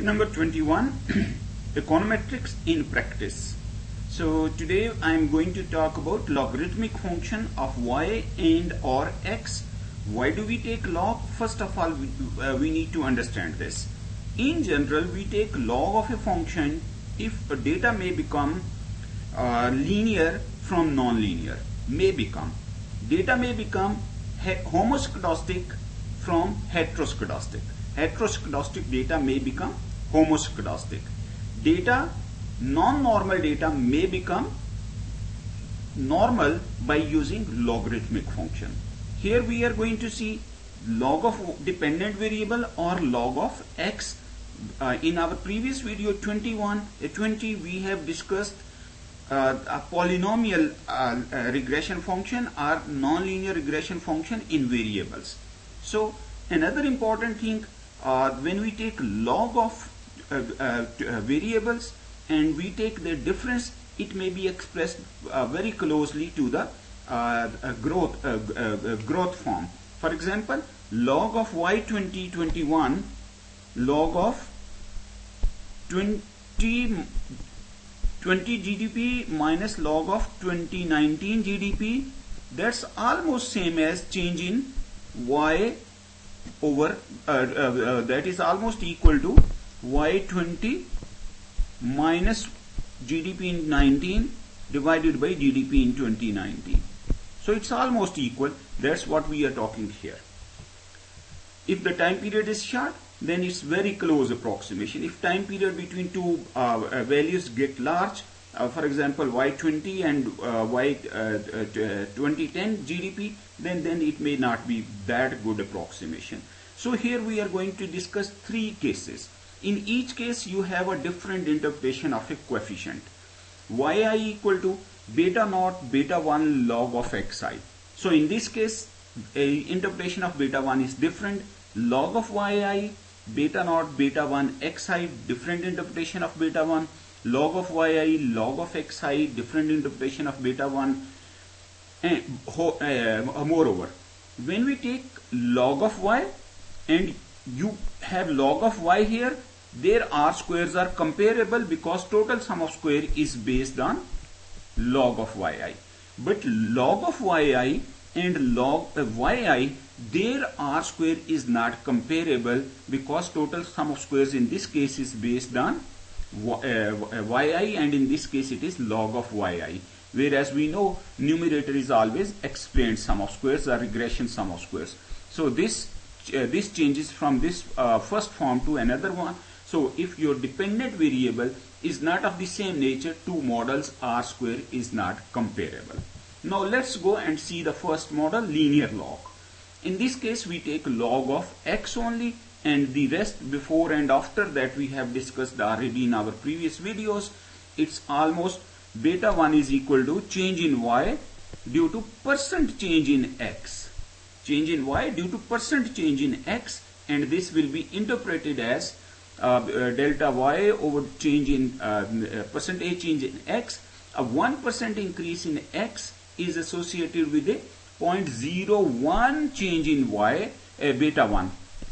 Number 21 Econometrics in practice. So today I am going to talk about logarithmic function of y and or x. Why do we take log? First of all we, uh, we need to understand this. In general we take log of a function if a data may become uh, linear from non-linear. May become. Data may become homoscedastic from heteroscedastic. Heteroscedastic data may become homoscedastic. Data, non-normal data may become normal by using logarithmic function. Here we are going to see log of dependent variable or log of x. Uh, in our previous video 21, uh, 20 we have discussed uh, a polynomial uh, uh, regression function or nonlinear regression function in variables. So another important thing when we take log of Uh, uh, variables and we take the difference it may be expressed uh, very closely to the growth growth form. For example log of y 2021 log of 20 20 GDP minus log of 2019 GDP that's almost same as change in y over uh, uh, uh, that is almost equal to y20 minus GDP in 19 divided by GDP in 2019. So it's almost equal. That's what we are talking here. If the time period is short, then it's very close approximation. If time period between two uh, uh values get large, uh, for example y20 and uh, y2010 GDP, then, then it may not be that good approximation. So here we are going to discuss three cases. In each case, you have a different interpretation of a coefficient. yi equal to beta naught beta 1 log of xi. So in this case, a interpretation of beta 1 is different. Log of yi, beta naught beta 1 xi, different interpretation of beta 1. Log of yi, log of xi, different interpretation of beta 1. And uh, moreover, when we take log of y and you have log of y here, their r squares are comparable because total sum of square is based on log of yi. But log of yi and log of yi, their r square is not comparable because total sum of squares in this case is based on uh, yi and in this case it is log of yi. Whereas we know numerator is always explained sum of squares or regression sum of squares. So this uh, this changes from this uh, first form to another one so if your dependent variable is not of the same nature, two models R square is not comparable. Now let's go and see the first model, linear log. In this case, we take log of x only and the rest before and after that we have discussed already in our previous videos. It's almost beta 1 is equal to change in y due to percent change in x. Change in y due to percent change in x and this will be interpreted as delta y over change in uh, percentage change in x, a 1% increase in x is associated with a 0.01 change in y, beta 1.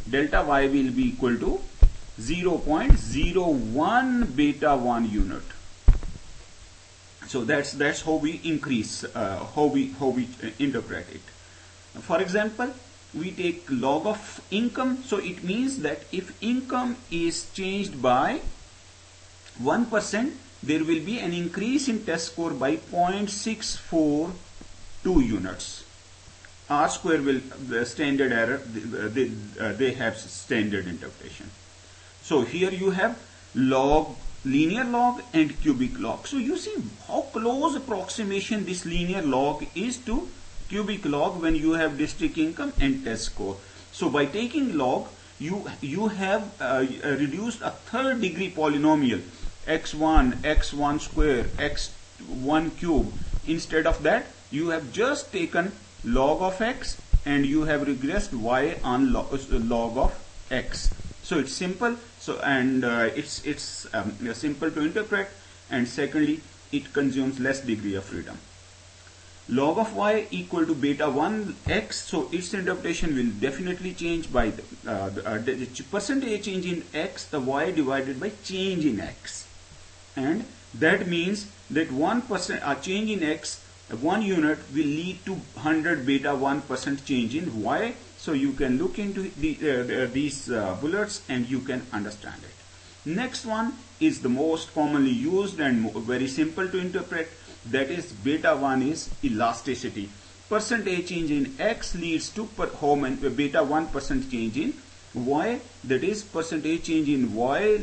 Delta y will be equal to 0.01 beta 1 unit. So that's that's how we increase, uh, how we how we interpret it. For example, we take log of income. So it means that if income is changed by 1% there will be an increase in test score by 0.642 units. R square will the standard error they, uh, they have standard interpretation. So here you have log linear log and cubic log. So you see how close approximation this linear log is to cubic log when you have district income and test score. So by taking log, you, you have uh, reduced a third degree polynomial x1, x1 square, x1 cube. Instead of that, you have just taken log of x and you have regressed y on log, uh, log of x. So it's simple. So and uh, it's it's um, simple to interpret, and secondly, it consumes less degree of freedom. Log of y equal to beta 1 x so its interpretation will definitely change by the, uh, the, uh, the percentage change in x the y divided by change in x. And that means that 1% a change in x one unit will lead to 100 beta 1% change in y. So you can look into the, uh, these uh, bullets and you can understand it. Next one is the most commonly used and very simple to interpret that is beta 1 is elasticity. Percentage change in x leads to per home and beta 1 percent change in y. That is percentage change in y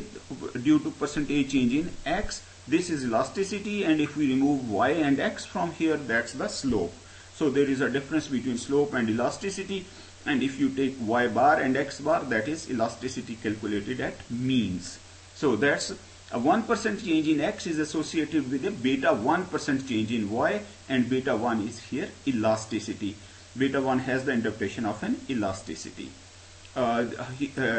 due to percentage change in x. This is elasticity and if we remove y and x from here that's the slope. So there is a difference between slope and elasticity. And if you take y bar and x bar that is elasticity calculated at means. So that's a 1% change in x is associated with a beta 1% change in y and beta 1 is here elasticity. Beta 1 has the interpretation of an elasticity. Uh, uh,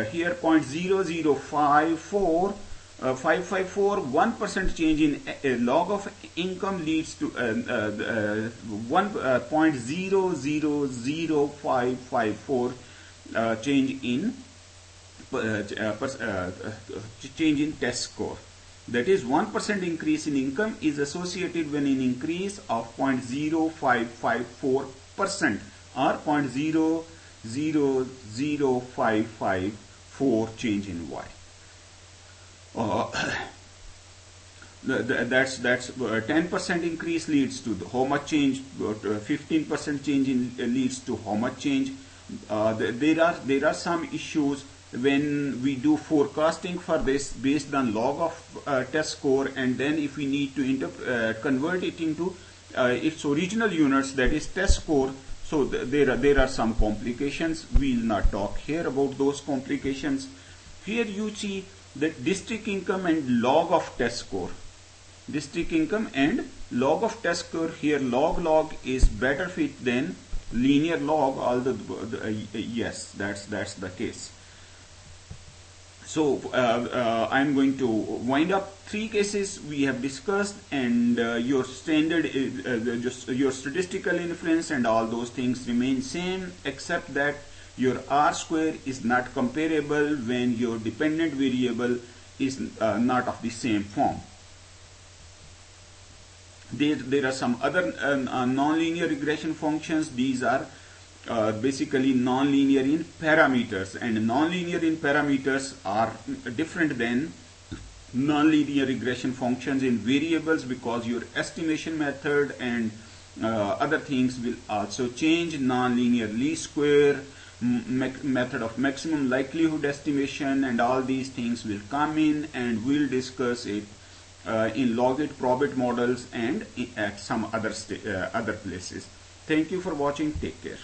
here 0.0054 uh, 554 1% change in a, log of income leads to uh, uh, uh, 1.000554 change in uh, uh, uh, Uh, uh, uh, change in test score. That is 1% increase in income is associated with an increase of 0.0554% or 0.000554 change in Y. Uh, that's that's 10% increase leads to the, how much change 15% change in leads to how much change uh, there are there are some issues when we do forecasting for this based on log of uh, test score and then if we need to uh, convert it into uh, its original units that is test score so th there are there are some complications. We'll not talk here about those complications. Here you see the district income and log of test score. District income and log of test score. Here log log is better fit than linear log although uh, yes that's that's the case so uh, uh, I'm going to wind up three cases we have discussed and uh, your standard, just your statistical influence and all those things remain same except that your R square is not comparable when your dependent variable is uh, not of the same form. There, there are some other uh, nonlinear regression functions. These are uh, basically nonlinear in parameters. And nonlinear in parameters are different than nonlinear regression functions in variables because your estimation method and uh, other things will also change. Nonlinear least square method of maximum likelihood estimation and all these things will come in and we'll discuss it uh, in logit probit models and at some other uh, other places. Thank you for watching. Take care